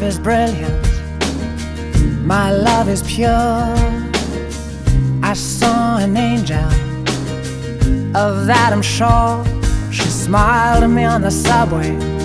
life is brilliant. My love is pure. I saw an angel, of Adam Shaw. She smiled at me on the subway